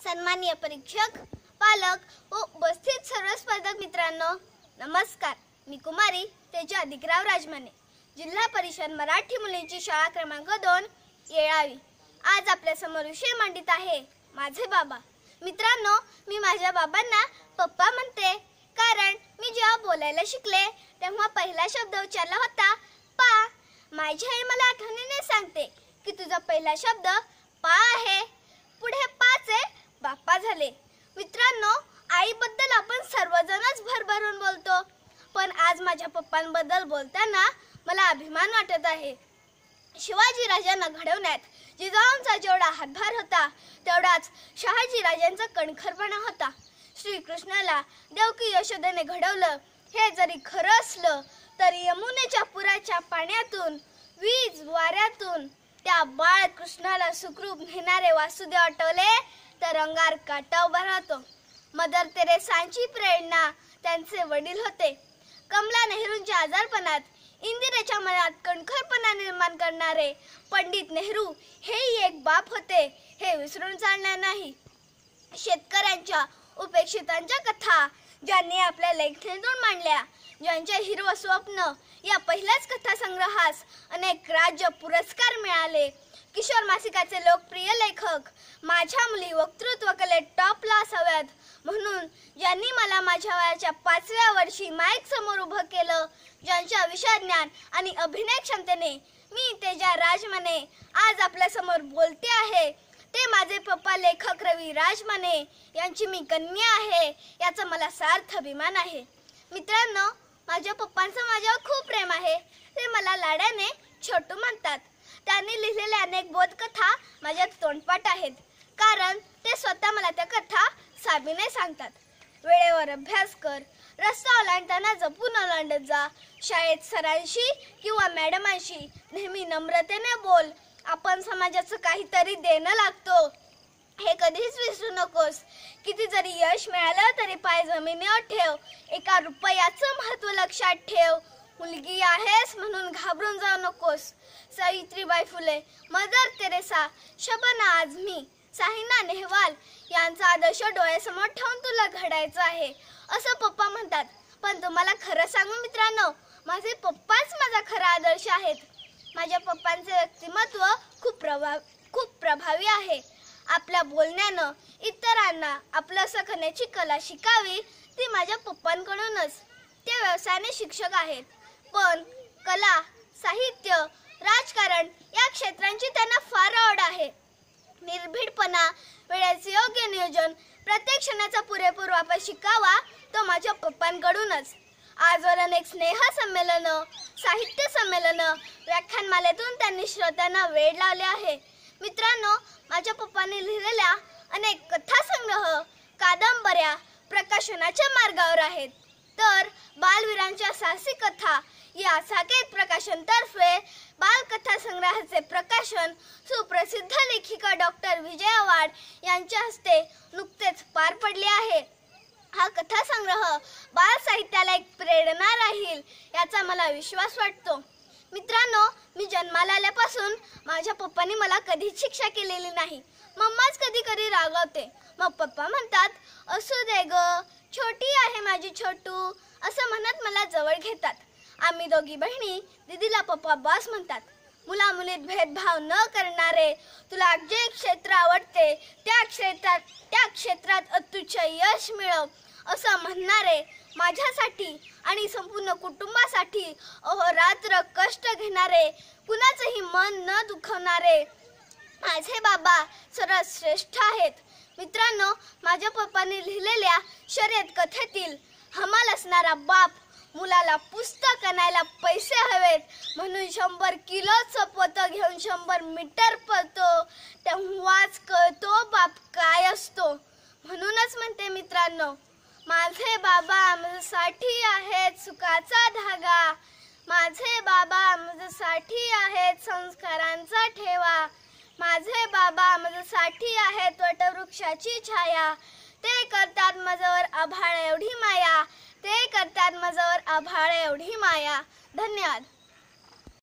सन्माननीय परीक्षक पालक व उपस्थित सर्व स्पर्धक मित्रांनो नमस्कार. मी कुमारी तेजा अधिकराव राजमाने. जिल्हा परिषद मराठी मुलींची शाळा क्रमांक दोन येळावी. आज आपल्यासमोर विषय मांडित आहे माझे बाबा. मित्रांनो मी माझ्या बाबांना पप्पा म्हणते. कारण मी जेव्हा बोलायला शिकले तेव्हा पहिला शब्द उच्चारला होता पा. माझी आई मला आठवणीने सांगते की तुझा पहिला शब्द पा आहे. पुढे पाचे बाप्पा झाले. मित्रांनो आईबद्दल आपण सर्वजणच भरभरून बोलतो. पण आज माझ्या पप्पांबद्दल बोलताना मला अभिमान वाटत आहे. शिवाजी राजांना घडवण्यात जिजाऊंचा जेवढा हातभार होता तेवढाच शहाजी राजांचा कणखरपणा होता. श्रीकृष्णाला देवकी यशोदेने घडवलं हे जरी खरं असलं तरी यमुनेच्या पुराच्या पाण्यातून वीज वाऱ्यातून त्या बाळ कृष्णाला सुखरूप नेणारे वासुदेव आठवले तर अंगार काटा उभा राहतो मदर तेरेसांची प्रेरणा त्यांचे वडील होते. कमला नेहरूंच्या आजारपणात इंदिरेच्या मनात कणखरपणा निर्माण करणारे पंडित नेहरू हेही एक बाप होते हे विसरून चालणार नाही. शेतकऱ्यांच्या उपेक्षितांच्या कथा ज्यांनी आपल्या लेखणीतून मांडल्या. ज्यांचे हिरव स्वप्न या पहिल्याच कथासंग्रहास अनेक राज्य पुरस्कार मिळाले. किशोर मासिकाचे लोकप्रिय लेखक माझ्या मुली वक्तृत्व कलेत टॉपला असाव्यात. म्हणून ज्यांनी मला माझ्या वयाच्या पाचव्या वर्षी माईक समोर उभं केलं ज्यांच्या विषय ज्ञान आणि अभिनय क्षमतेने मी तेजा राजमने आज आपल्यासमोर बोलते आहे ते माझे पप्पा लेखक रवी राजमाने यांची मी कन्या आहे याचा मला सार्थ अभिमान आहे. मित्रांनो माझ्या पप्पांचं माझ्यावर खूप प्रेम आहे. ते मला लाड्याने छोटू म्हणतात. त्यांनी लिहिलेल्या अनेक बोधकथा माझ्या तोंडपाठ आहेत. कारण ते स्वतः मला त्या कथा साबीने सांगतात. वेळेवर अभ्यास कर रस्ता ओलांडताना जपून ओलांडत जा शाळेत सरांशी किंवा मॅडमांशी नेहमी नम्रतेने बोल आपण समाजाचं काहीतरी देणं लागतो. हे कधीच विसरू नकोस. किती जरी यश मिळालं तरी पाय जमिनीवर ठेव. एका रुपयाचं महत्त्व लक्षात ठेव. मुलगी आहेस म्हणून घाबरून जाऊ नकोस. सावित्रीबाई फुले मदर तेरेसा शबना आझमी साहिना नेहवाल यांचा आदर्श डोळ्यासमोर ठेवून तुला घडायचं आहे. असं पप्पा म्हणतात. पण तुम्हाला खरं सांगू मित्रांनो माझे पप्पाच माझा खरा आदर्श आहेत. माझ्या पप्पांचे व्यक्तिमत्व खूप प्रभाव खूप प्रभावी आहे. आपल्या बोलण्यानं इतरांना आपलं सखण्याची कला शिकावी ती माझ्या पप्पांकडूनच. ते व्यवसायाने शिक्षक आहेत. पण कला साहित्य राजकारण या क्षेत्रांची त्यांना फार आवड आहे. निर्भीडपणा वेळेचे योग्य नियोजन प्रत्येक क्षणाचा पुरेपूर वापर शिकावा तो माझ्या पप्पांकडूनच. आजवर अनेक स्नेह संमेलन साहित्य संमेलन व्याख्यानमालेतून त्यांनी श्रोत्यांना वेळ लावले आहे. मित्रांनो माझ्या पप्पांनी लिहिलेल्या अनेक कथासंग्रह कादंबऱ्या प्रकाशनाच्या मार्गावर आहेत. तर बालवीरांच्या साहसी कथा या साकेत प्रकाशनतर्फे बालकथा संग्रहाचे प्रकाशन सुप्रसिद्ध लेखिका डॉक्टर विजय वाड यांच्या हस्ते नुकतेच पार पडले आहे. हा कथा संग्रह बाल साहित्याला एक प्रेरणा राहील याचा मला विश्वास वाटतो. मित्रांनो मी जन्माला आल्यापासून माझ्या पप्पांनी मला कधीच शिक्षा केलेली नाही. मम्माच कधी कधी रागवते. मग पप्पा म्हणतात असू दे ग छोटी आहे माझी छोटू असं म्हणत मला जवळ घेतात. आम्ही दोघी बहिणी दीदीला पप्पा बॉस म्हणतात. मुला मुलीत भेदभाव न करणारे तुला जे क्षेत्र आवडते त्या क्षेत्रात त्या क्षेत्रात अतुच्छ यश मिळव. असं म्हणणारे माझ्यासाठी आणि संपूर्ण कुटुंबासाठी अहोरात्र कष्ट घेणारे कुणाचंही मन न दुखवणारे माझे बाबा सर्वात श्रेष्ठ आहेत. मित्रांनो माझ्या पप्पांनी लिहिलेल्या शर्यत कथेतील हमाल असणारा बाप मुलाला पुस्तक आणायला पैसे हवेत. म्हणून शंभर किलोचं पोतं घेऊन शंभर मीटर पळतो. तेव्हाच कळतो बाप काय असतो. म्हणूनच म्हणते मित्रांनो माझे बाबा माझ्यासाठी आहेत सुखाचा धागा. माझे बाबा माझ्यासाठी आहेत संस्कारांचा ठेवा. माझे बाबा माझ्यासाठी आहेत वटवृक्षाची छाया. ते करतात माझ्यावर आभाळ एवढी माया. ते करतात माझ्यावर आभाळ एवढी माया. धन्यवाद.